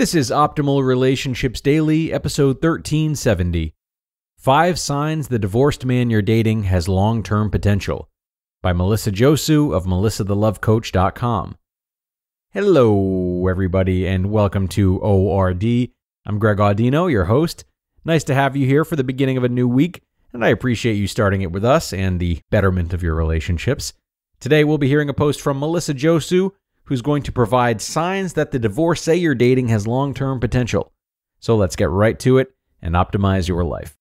This is Optimal Relationships Daily, episode 1370. Five Signs the Divorced Man You're Dating Has Long Term Potential by Melissa Josue of melissathelovecoach.com. Hello, everybody, and welcome to ORD. I'm Greg Audino, your host. Nice to have you here for the beginning of a new week, and I appreciate you starting it with us and the betterment of your relationships. Today, we'll be hearing a post from Melissa Josue who's going to provide signs that the divorcee you're dating has long term potential. So let's get right to it and optimize your life.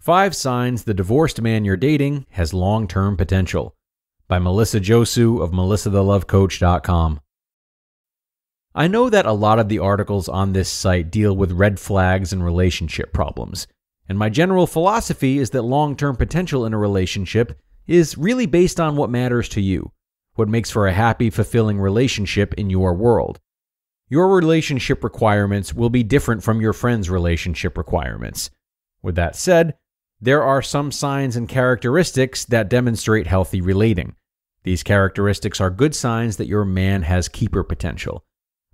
Five Signs the Divorced Man You're Dating Has Long Term Potential by Melissa Josue of melissathelovecoach.com. I know that a lot of the articles on this site deal with red flags and relationship problems, and my general philosophy is that long term potential in a relationship is really based on what matters to you, what makes for a happy, fulfilling relationship in your world. Your relationship requirements will be different from your friend's relationship requirements. With that said, there are some signs and characteristics that demonstrate healthy relating. These characteristics are good signs that your man has keeper potential.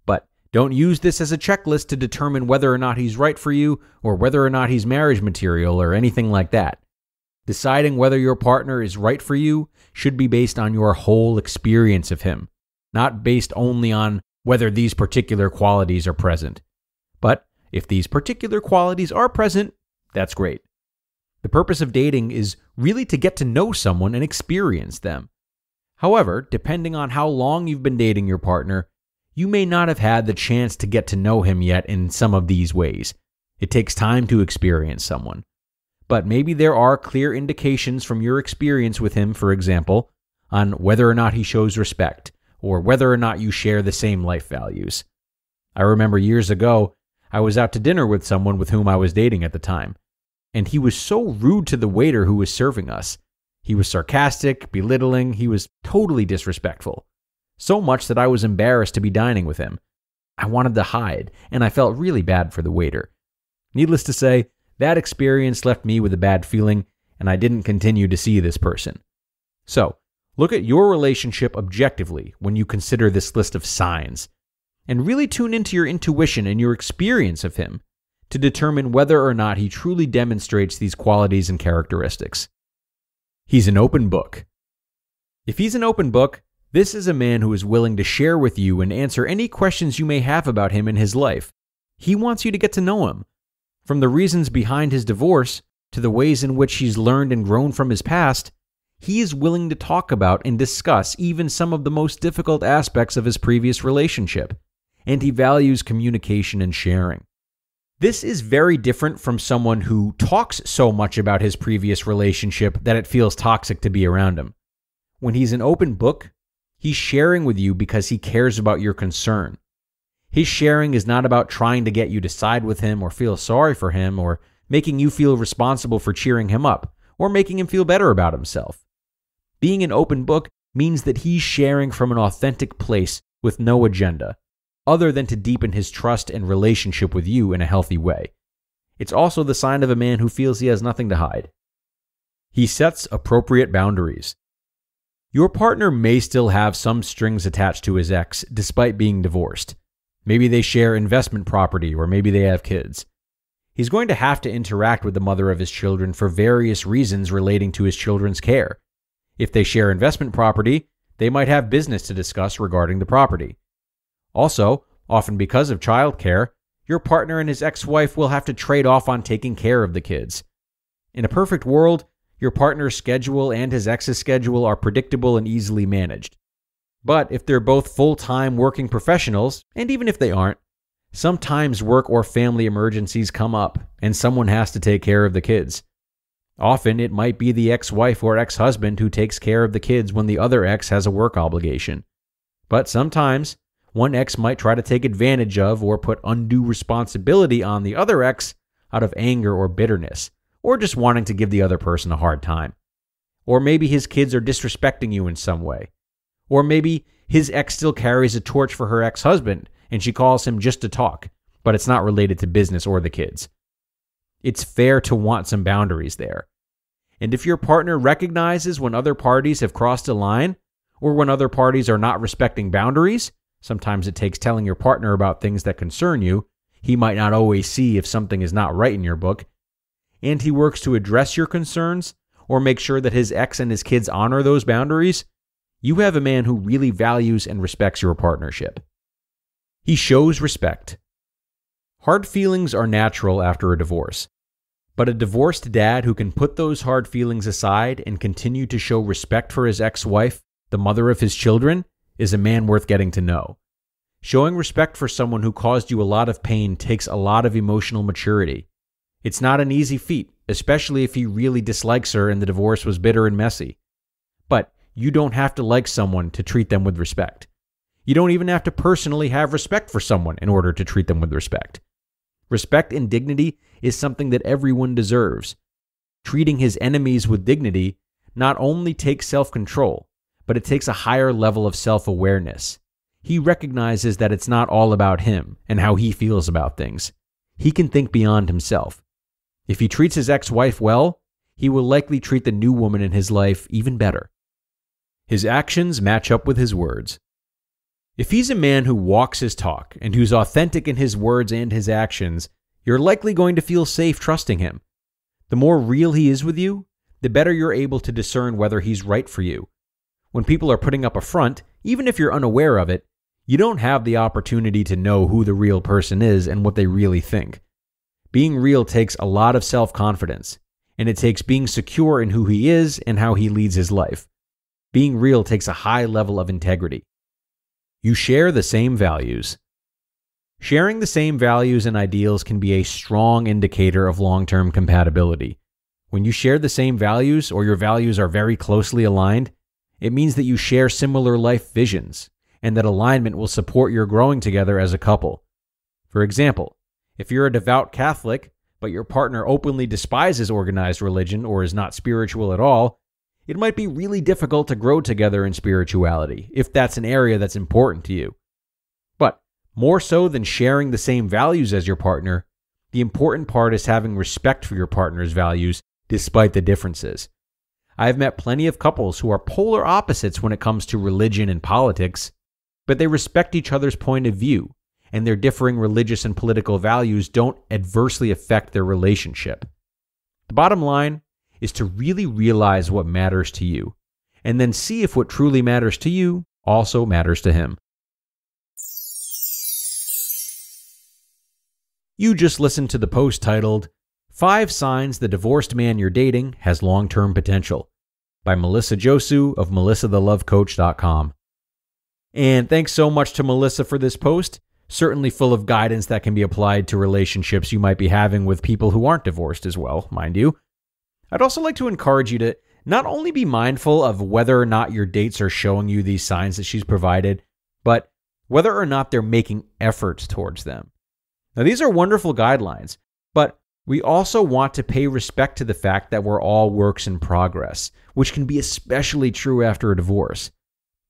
But don't use this as a checklist to determine whether or not he's right for you or whether or not he's marriage material or anything like that. Deciding whether your partner is right for you should be based on your whole experience of him, not based only on whether these particular qualities are present. But if these particular qualities are present, that's great. The purpose of dating is really to get to know someone and experience them. However, depending on how long you've been dating your partner, you may not have had the chance to get to know him yet in some of these ways. It takes time to experience someone but maybe there are clear indications from your experience with him, for example, on whether or not he shows respect or whether or not you share the same life values. I remember years ago, I was out to dinner with someone with whom I was dating at the time, and he was so rude to the waiter who was serving us. He was sarcastic, belittling, he was totally disrespectful. So much that I was embarrassed to be dining with him. I wanted to hide, and I felt really bad for the waiter. Needless to say, that experience left me with a bad feeling, and I didn't continue to see this person. So, look at your relationship objectively when you consider this list of signs, and really tune into your intuition and your experience of him to determine whether or not he truly demonstrates these qualities and characteristics. He's an open book. If he's an open book, this is a man who is willing to share with you and answer any questions you may have about him in his life. He wants you to get to know him, from the reasons behind his divorce to the ways in which he's learned and grown from his past, he is willing to talk about and discuss even some of the most difficult aspects of his previous relationship, and he values communication and sharing. This is very different from someone who talks so much about his previous relationship that it feels toxic to be around him. When he's an open book, he's sharing with you because he cares about your concern. His sharing is not about trying to get you to side with him or feel sorry for him or making you feel responsible for cheering him up or making him feel better about himself. Being an open book means that he's sharing from an authentic place with no agenda, other than to deepen his trust and relationship with you in a healthy way. It's also the sign of a man who feels he has nothing to hide. He sets appropriate boundaries. Your partner may still have some strings attached to his ex despite being divorced. Maybe they share investment property, or maybe they have kids. He's going to have to interact with the mother of his children for various reasons relating to his children's care. If they share investment property, they might have business to discuss regarding the property. Also, often because of childcare, your partner and his ex wife will have to trade off on taking care of the kids. In a perfect world, your partner's schedule and his ex's schedule are predictable and easily managed. But if they're both full time working professionals, and even if they aren't, sometimes work or family emergencies come up and someone has to take care of the kids. Often it might be the ex wife or ex husband who takes care of the kids when the other ex has a work obligation. But sometimes one ex might try to take advantage of or put undue responsibility on the other ex out of anger or bitterness, or just wanting to give the other person a hard time. Or maybe his kids are disrespecting you in some way. Or maybe his ex still carries a torch for her ex husband and she calls him just to talk, but it's not related to business or the kids. It's fair to want some boundaries there. And if your partner recognizes when other parties have crossed a line, or when other parties are not respecting boundaries. Sometimes it takes telling your partner about things that concern you. He might not always see if something is not right in your book. And he works to address your concerns or make sure that his ex and his kids honor those boundaries. You have a man who really values and respects your partnership. He shows respect. Hard feelings are natural after a divorce. But a divorced dad who can put those hard feelings aside and continue to show respect for his ex wife, the mother of his children, is a man worth getting to know. Showing respect for someone who caused you a lot of pain takes a lot of emotional maturity. It's not an easy feat, especially if he really dislikes her and the divorce was bitter and messy. But you don't have to like someone to treat them with respect. You don't even have to personally have respect for someone in order to treat them with respect. Respect and dignity is something that everyone deserves. Treating his enemies with dignity not only takes self control, but it takes a higher level of self awareness. He recognizes that it's not all about him and how he feels about things. He can think beyond himself. If he treats his ex wife well, he will likely treat the new woman in his life even better. His actions match up with his words. If he's a man who walks his talk and who's authentic in his words and his actions, you're likely going to feel safe trusting him. The more real he is with you, the better you're able to discern whether he's right for you. When people are putting up a front, even if you're unaware of it, you don't have the opportunity to know who the real person is and what they really think. Being real takes a lot of self confidence, and it takes being secure in who he is and how he leads his life. Being real takes a high level of integrity. You share the same values. Sharing the same values and ideals can be a strong indicator of long term compatibility. When you share the same values or your values are very closely aligned, it means that you share similar life visions and that alignment will support your growing together as a couple. For example, if you're a devout Catholic, but your partner openly despises organized religion or is not spiritual at all, it might be really difficult to grow together in spirituality if that's an area that's important to you. But more so than sharing the same values as your partner, the important part is having respect for your partner's values despite the differences. I've met plenty of couples who are polar opposites when it comes to religion and politics, but they respect each other's point of view, and their differing religious and political values don't adversely affect their relationship. The bottom line is to really realize what matters to you, and then see if what truly matters to you also matters to him. You just listened to the post titled, Five Signs the Divorced Man You're Dating Has Long Term Potential by Melissa Josue of melissathelovecoach.com. And thanks so much to Melissa for this post. Certainly full of guidance that can be applied to relationships you might be having with people who aren't divorced as well, mind you. I'd also like to encourage you to not only be mindful of whether or not your dates are showing you these signs that she's provided, but whether or not they're making efforts towards them. Now, these are wonderful guidelines, but we also want to pay respect to the fact that we're all works in progress, which can be especially true after a divorce.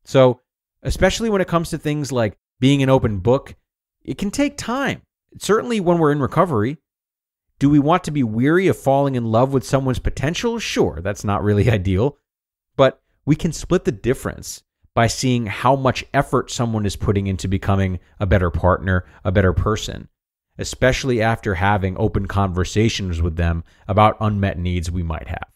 So, especially when it comes to things like being an open book, it can take time. Certainly when we're in recovery, do we want to be weary of falling in love with someone's potential? Sure, that's not really ideal. But we can split the difference by seeing how much effort someone is putting into becoming a better partner, a better person, especially after having open conversations with them about unmet needs we might have.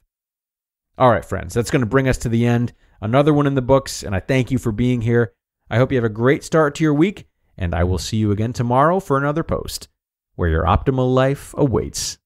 All right, friends, that's going to bring us to the end. Another one in the books, and I thank you for being here. I hope you have a great start to your week, and I will see you again tomorrow for another post where your optimal life awaits.